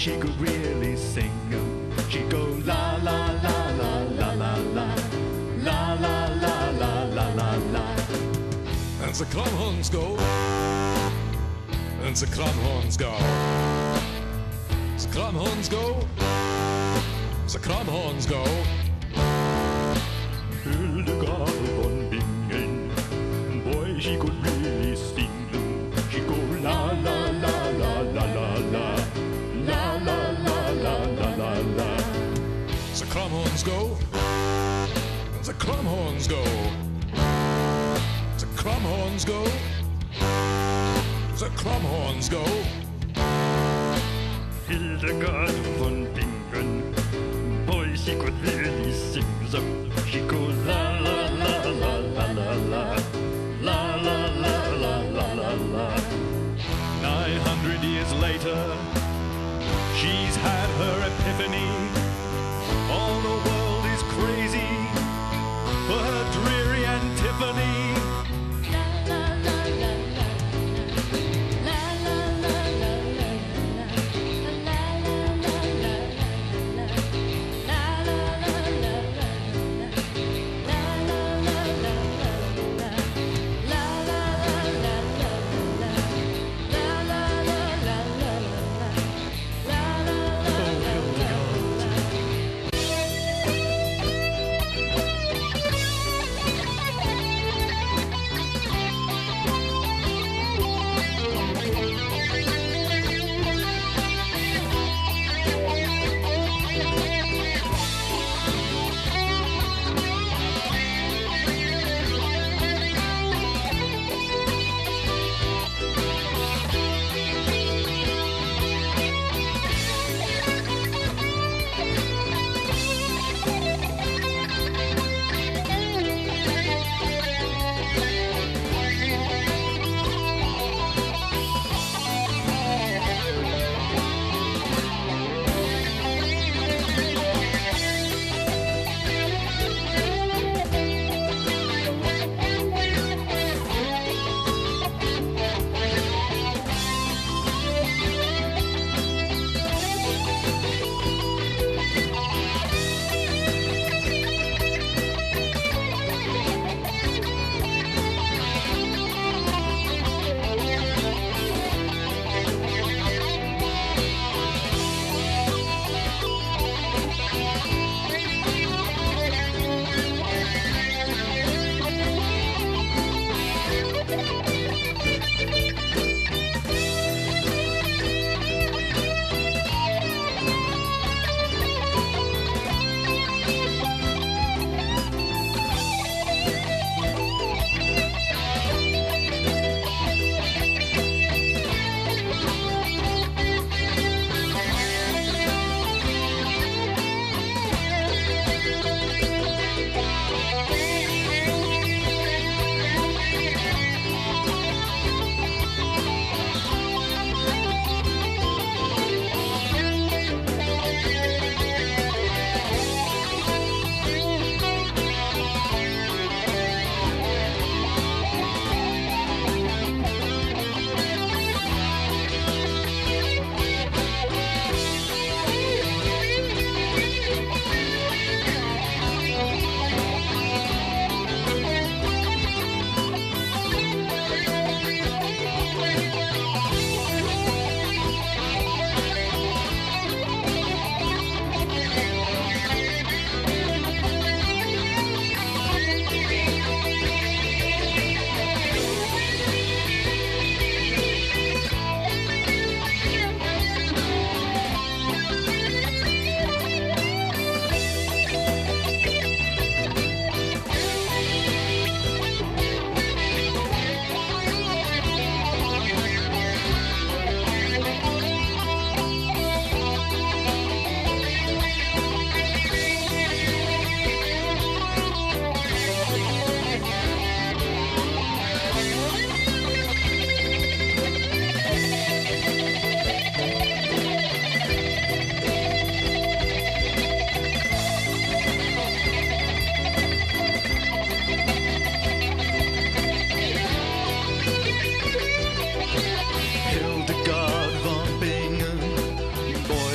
she could really sing. She'd go la la la la la la la la la la la la la la. En ze klamhorns go. En ze klamhorns go. Ze klamhorns go. Ze klamhorns go. Hildegard Klamhorns go. En ze klamhorns go. Ze klamhorns go. Ze klamhorns go. Hildegard von Bingen, boy, she could really sing 'em. She'd go la la la la la la la la la la la la la la. Nine hundred years later, she's had her epiphany.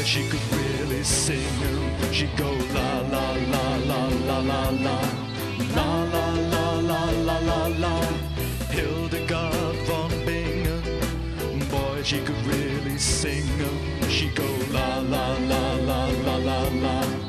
that she could really sing and she'd go la la la la la la la la la la la la la la Hildegard von Bingen boy she could really sing she'd go la la la la la la la